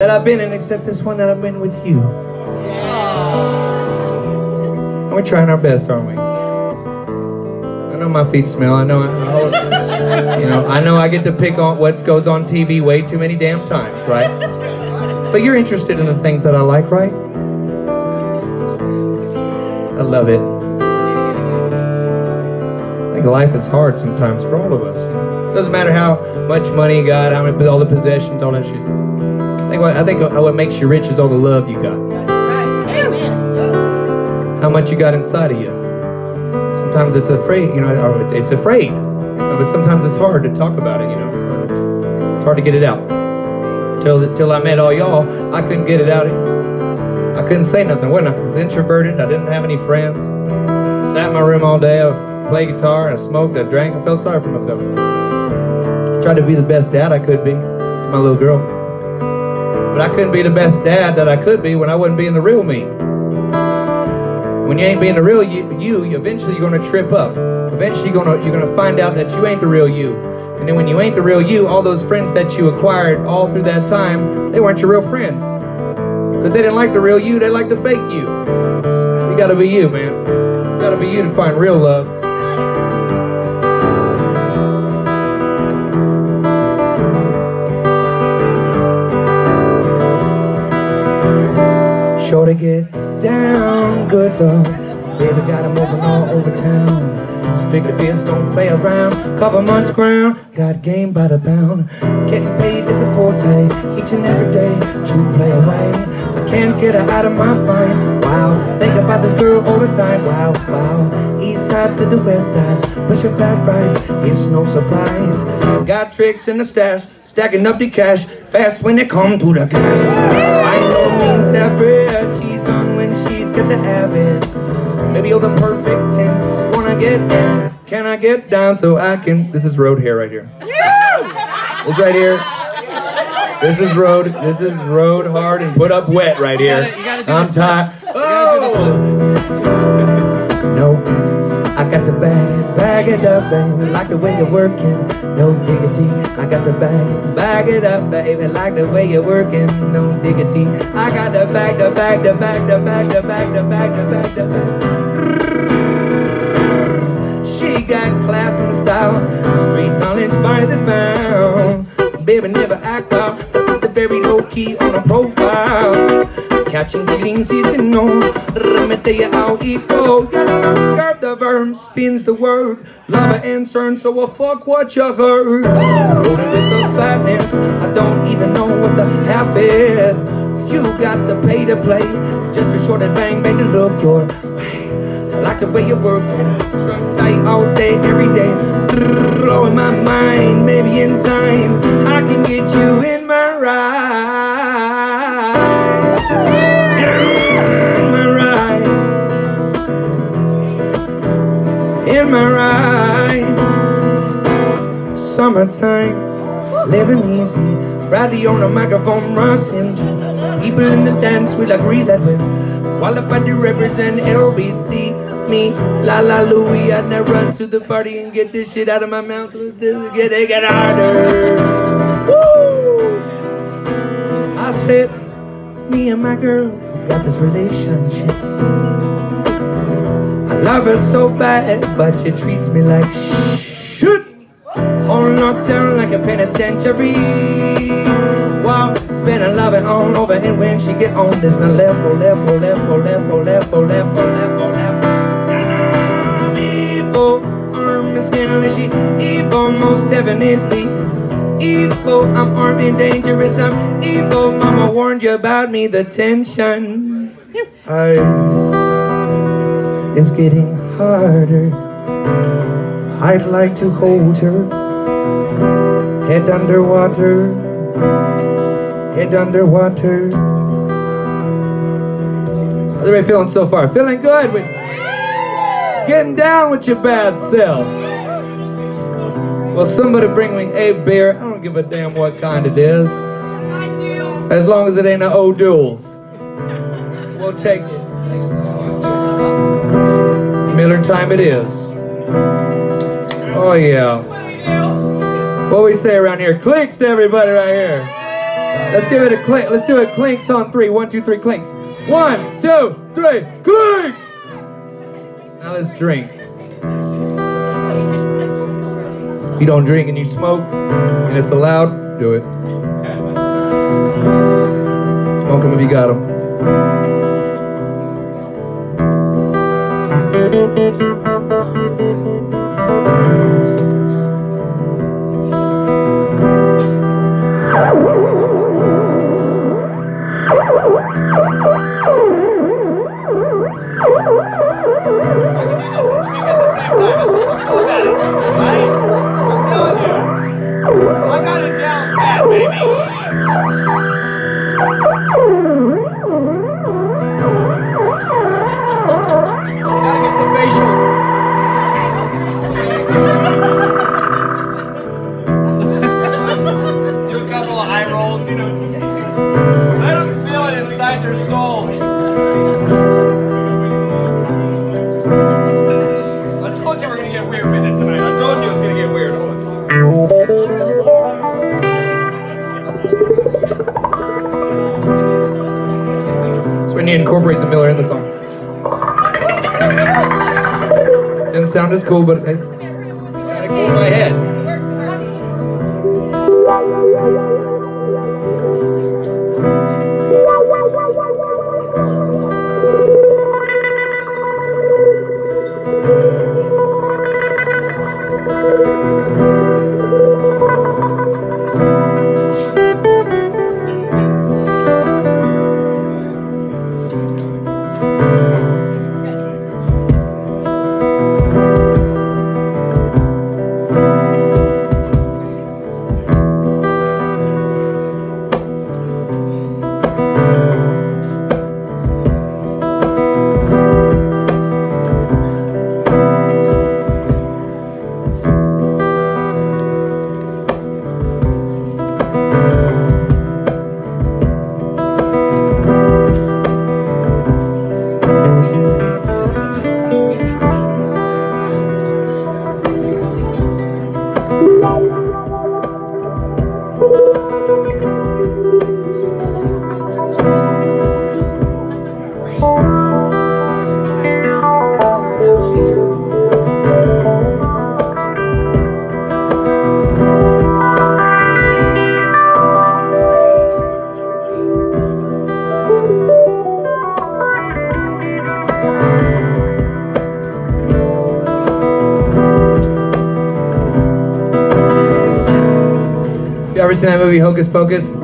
that I've been in except this one that I've been with you. Yeah. And we're trying our best, aren't we? I know my feet smell. I know. I, you know. I know. I get to pick on what goes on TV way too many damn times, right? But you're interested in the things that I like, right? I love it. I think life is hard sometimes for all of us. Doesn't matter how much money you got, how many, all the possessions, all that shit. I think, what, I think what makes you rich is all the love you got. How much you got inside of you. Sometimes it's afraid, you know, or it's, it's afraid. But sometimes it's hard to talk about it, you know. It's hard to get it out. Till, till I met all y'all, I couldn't get it out. I couldn't say nothing. When I was introverted, I didn't have any friends. Sat in my room all day, I played guitar, I smoked, I drank, I felt sorry for myself. I tried to be the best dad I could be to my little girl. But I couldn't be the best dad that I could be when I wasn't being the real me. When you ain't being the real you, you eventually you're gonna trip up. Eventually you're gonna you're gonna find out that you ain't the real you. And then when you ain't the real you, all those friends that you acquired all through that time, they weren't your real friends. Because they didn't like the real you, they liked the fake you. You gotta be you, man. You gotta be you to find real love. To get down, good lord. Baby got him open all over town. Strictly fierce, don't play around. Cover much ground, got game by the pound. Getting paid is a forte, each and every day. True play away. I can't get her out of my mind. Wow, think about this girl all the time. Wow, wow. East side to the west side, push your fat rides. It's no surprise. Got tricks in the stash, stacking up the cash. Fast when it come to the gas. Means on when she's got to have it. Maybe you're the perfect 10. Wanna get in? Can I get down so I can? This is road hair right here. This right here. This is road. This is road hard and put up wet right here. I'm tired. Oh! No. I got the bag, bag it up, baby, like the way you're working. No diggity, I got the bag, bag it up, baby, like the way you're working. No diggity, I got the bag, the bag, the bag, the bag, the bag, the bag, the bag, the bag. She got class and style, street knowledge by the pound. Baby, never act out, on a profile. Catching feelings easy, no. Remete ya out ego. Curve the verb, spins the word. Love and turn, so I fuck what you heard. Loaded with the fatness. I don't even know what the half is. You got to pay to play. Just for short and bang, bang to look your way. I like the way you're working Tight all day, every day. Blowing my mind, maybe in time. I can get you in my ride Summertime, living easy. Bradley on a microphone, Ross. People in the dance will agree that we're qualified to represent LBC. Me, la la Louie, I now run to the party and get this shit out of my mouth. This get it get harder. Woo! I said, me and my girl got this relationship. I love her so bad, but she treats me like shit. On lockdown like a penitentiary. Wow, spending loving all over, and when she get on, there's no level, level, level, level, level, level, level, level. Evil, arm and skin, she evil, most definitely evil. I'm armed and dangerous. I'm evil. Mama warned you about me. The tension. I. It's getting harder. I'd like to hold her. Head underwater. Head underwater. How's everybody feeling so far? Feeling good? With getting down with your bad self. Well, somebody bring me a beer. I don't give a damn what kind it is. As long as it ain't a O'Doul's. We'll take it. Miller time it is. Oh yeah. What we say around here? Clicks to everybody right here. Let's give it a clink. Let's do a clinks on three. One, two, three, clinks. One, two, three, clinks! Now let's drink. If you don't drink and you smoke, and it's allowed, do it. Smoke them if you got them. It inside souls. I told you we're gonna get weird with it tonight. I told you it was gonna get weird. Hold on. So we need to incorporate the Miller in the song. Didn't sound as cool, but hey. Gotta cool my head. Seen that movie Hocus Pocus?